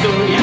story.